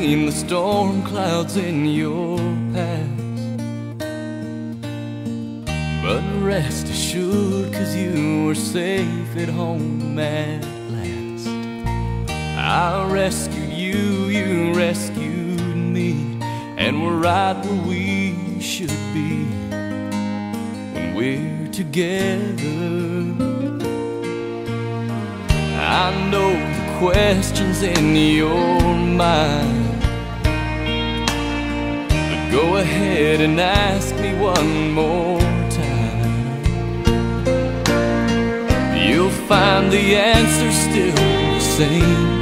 the storm clouds in your past. But rest assured, cause you were safe at home at last. I rescued you, you rescued me, and we're right where we should be when we're together. I know the questions in your mind. Go ahead and ask me one more time. You'll find the answer still the same.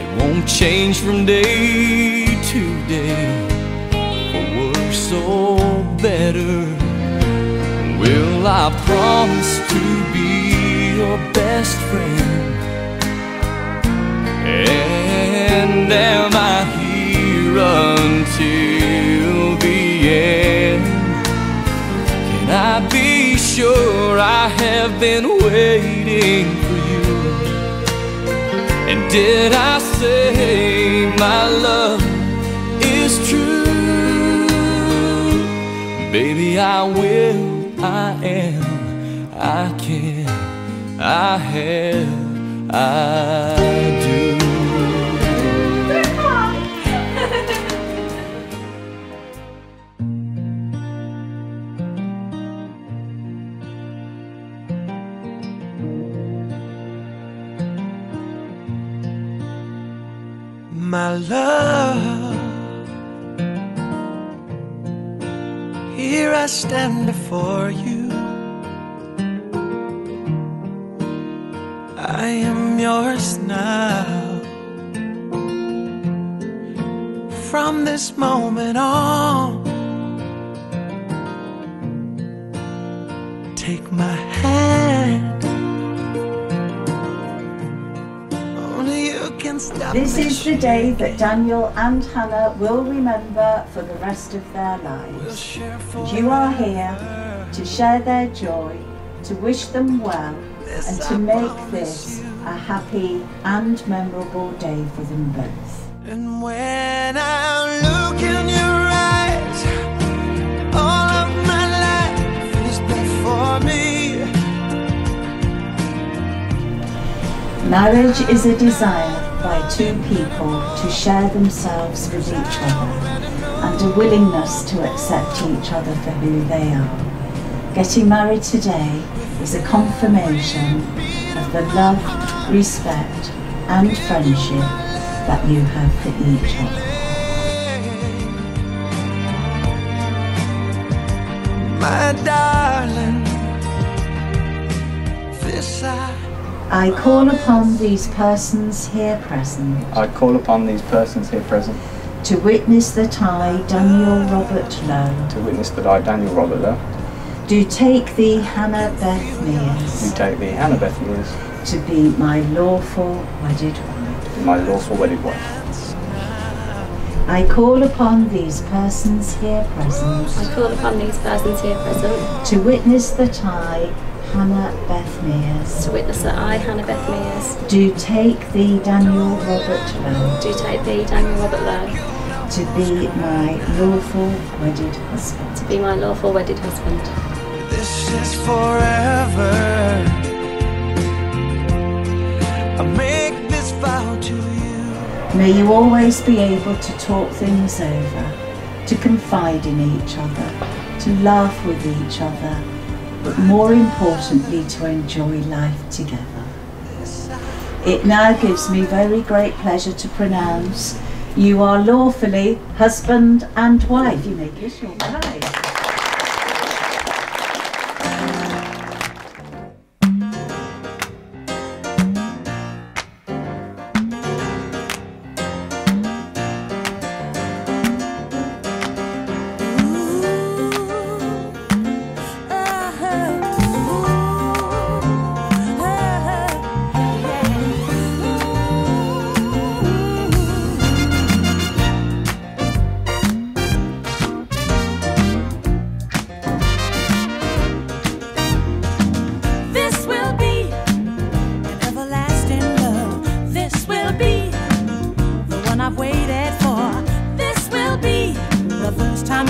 It won't change from day to day, for worse or better. Will I promise to be your best friend? And am I here Can I be sure I have been waiting for you? And did I say my love is true? Baby, I will, I am, I can, I have, I my love. Here I stand before you. I am yours now. From this moment on, take my hand. This is the day that Daniel and Hannah will remember for the rest of their lives. And you are here to share their joy, to wish them well, and to make this a happy and memorable day for them both. And when I look in your eyes, all of my life is before me. Marriage is a desire by two people to share themselves with each other and a willingness to accept each other for who they are. Getting married today is a confirmation of the love, respect and friendship that you have for each other. My darling, this I I call upon these persons here present. I call upon these persons here present. To witness that I, Daniel Robert Lowe, to witness that I, Daniel Robert Lowe, do take thee, Hannah Beth do Mears, take thee, Hannah Beth Mears, to be my lawful wedded wife. my lawful wedded wife. I call upon these persons here present. I call upon these persons here present. To witness that I, Hannah Beth Mears, to witness that I, Hannah Beth Mears, do take thee, Daniel Robert Lowe, do take thee, Daniel Robert Lowe, to be my lawful wedded husband. to be my lawful wedded husband. this is forever. I make this vow to you. May you always be able to talk things over, to confide in each other, to laugh with each other, but more importantly to enjoy life together. It now gives me very great pleasure to pronounce you are lawfully husband and wife. You may kiss your.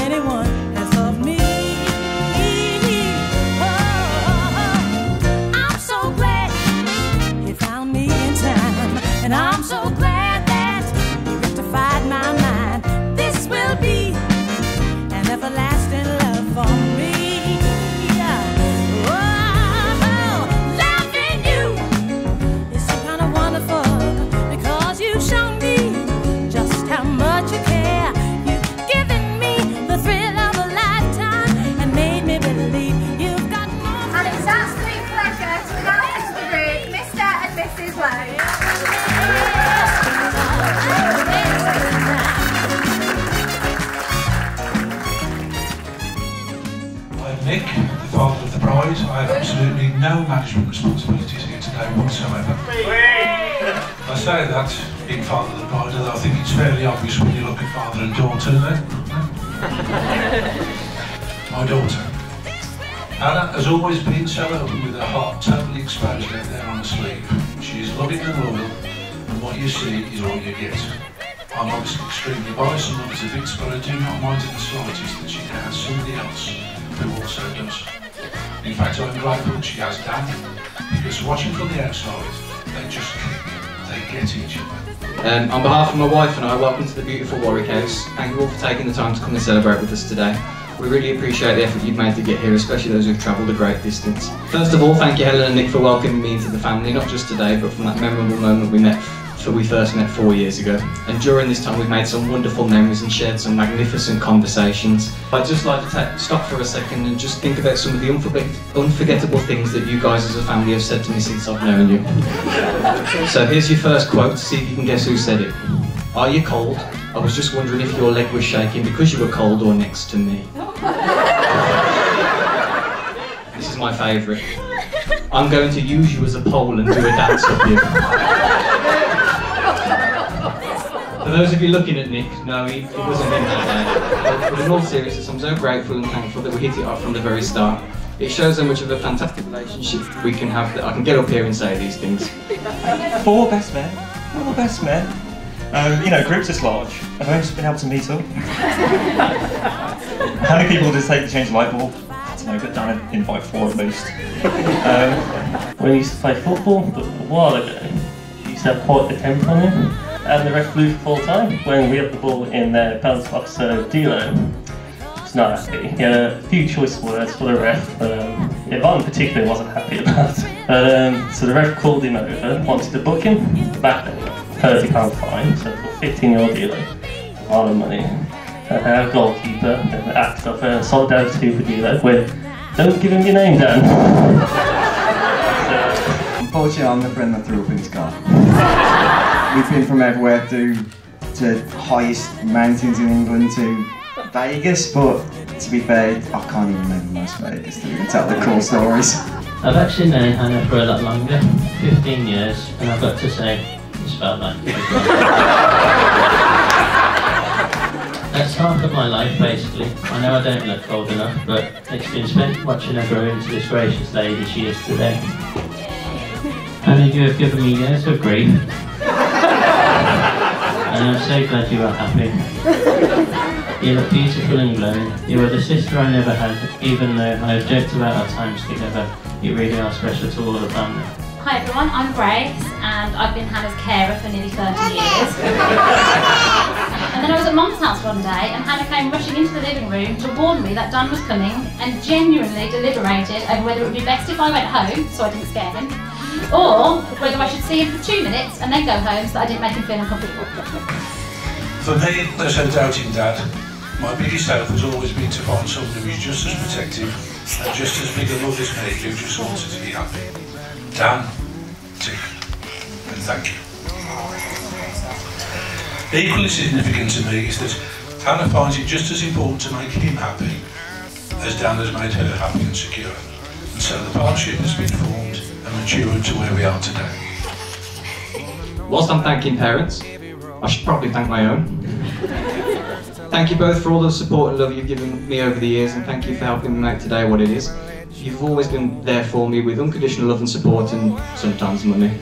Anyone responsibilities here today whatsoever. I say that, being father of the bride, although I think it's fairly obvious when you look at father and daughter there. My daughter. Anna has always been so open with her heart totally exposed out there on the sleeve. She is loving and loyal, and what you see is all you get. I'm obviously extremely biased and loves the bits, but I do not mind in the slightest that she has somebody else who also does. In fact, I'm grateful she has Dan, because watching from the outside, they just they get each other. Um, on behalf of my wife and I, welcome to the beautiful Warwick House. Thank you all for taking the time to come and celebrate with us today. We really appreciate the effort you've made to get here, especially those who've travelled a great distance. First of all, thank you Helen and Nick for welcoming me into the family, not just today, but from that memorable moment we met so we first met four years ago. And during this time we've made some wonderful memories and shared some magnificent conversations. I'd just like to ta- stop for a second and just think about some of the unforget- unforgettable things that you guys as a family have said to me since I've known you. so here's your first quote, see if you can guess who said it. Are you cold? I was just wondering if your leg was shaking because you were cold or next to me. this is my favourite. I'm going to use you as a pole and do a dance with you. For those of you looking at Nick, no, he, he wasn't in that day. But in all seriousness, I'm so grateful and thankful that we hit it off from the very start. It shows how much of a fantastic relationship we can have that I can get up here and say these things. Four best men. Four best men. Um, you know, groups this large. I've only just been able to meet up. How many people does it take to change a light bulb? I don't know, but down would invite four at least. Um, When we used to play football, but a while ago, he used to have quite the temper on him. And the ref blew for full time. When we had the ball in their penalty box, so D'Lo was not happy. He had a few choice words for the ref, but um, one particularly wasn't happy about. But, um, so the ref called him over, wanted to book him. Back thirty pound fine, so for fifteen year old D'Lo, a lot of money. And our goalkeeper then acted up a solidarity with D'Lo with, "Don't give him your name, Dan." Unfortunately, I'm the friend that threw up in his car. We've been from everywhere to to highest mountains in England to Vegas, but to be fair, I can't even remember most Vegas to even tell the cool stories. I've actually known Hannah for a lot longer, 15 years, and I've got to say, it's about like That's half of my life, basically. I know I don't look old enough, but it's been spent watching her grow into this gracious lady she is today. And you have given me years of grief. And I'm so glad you are happy. You look beautiful and glowing. You are the sister I never had, even though I have joked about our times together. You really are special to all the family. Hi everyone, I'm Grace and I've been Hannah's carer for nearly 30 years. and then I was at Mum's house one day and Hannah came rushing into the living room to warn me that Dan was coming and genuinely deliberated over whether it would be best if I went home so I didn't scare him or whether I should see him for two minutes and then go home so that I didn't make him feel uncomfortable. For me, there's a doubting dad, my biggest hope has always been to find someone who is just as protective and just as big a love as me who just wants to be happy. Dan, tick, and thank you. Equally significant to me is that Hannah finds it just as important to make him happy as Dan has made her happy and secure. And so the partnership has been formed matured to where we are today. Whilst I'm thanking parents, I should probably thank my own. Thank you both for all the support and love you've given me over the years, and thank you for helping me make today what it is. You've always been there for me with unconditional love and support, and sometimes money.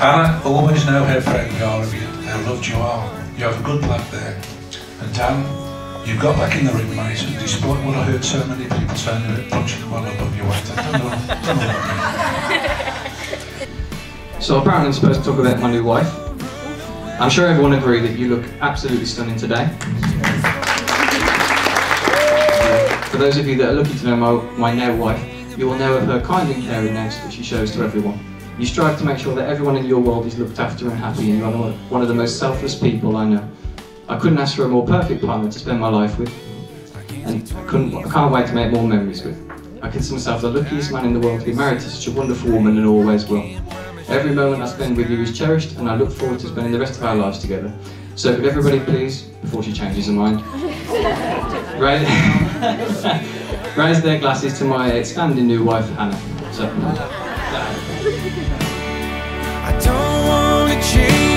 Anna, always know how proud we are of you, how loved you are. You have a good lad there. And Dan, You got back in the ring, mate, and despite what I heard so many people saying about punching well above your weight, I don't know, don't know what I mean. So apparently I'm supposed to talk about my new wife. I'm sure everyone agree that you look absolutely stunning today. For those of you that are looking to know my, my now wife, you will know of her kind and caring nature that she shows to everyone. You strive to make sure that everyone in your world is looked after and happy, and you are one of the most selfless people I know. I couldn't ask for a more perfect partner to spend my life with, and I, couldn't, I can't wait to make more memories with. I consider myself the luckiest man in the world to be married to such a wonderful woman and always will. Every moment I spend with you is cherished, and I look forward to spending the rest of our lives together. So could everybody please, before she changes her mind, raise, raise their glasses to my outstanding new wife, Hannah. So, I don't wanna change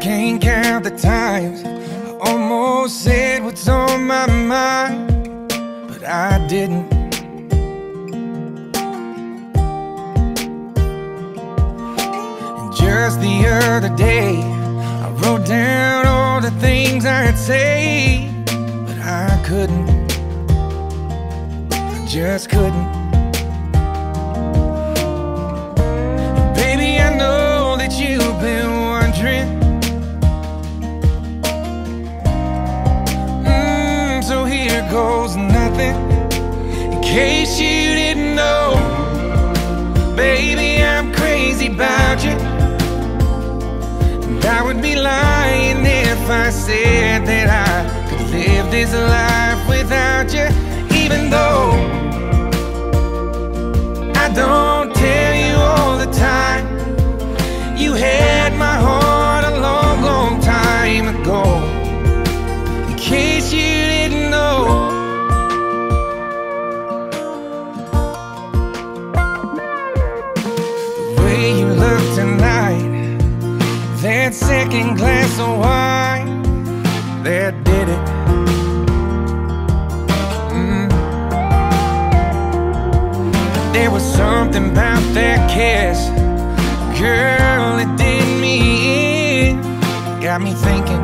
can't count the times I almost said what's on my mind, but I didn't. And just the other day, I wrote down all the things I'd say, but I couldn't. I just couldn't. Case you didn't know, baby, I'm crazy about you. And I would be lying if I said that I could live this life without you, even though I don't tell you about that kiss, girl, it did me in. Got me thinking,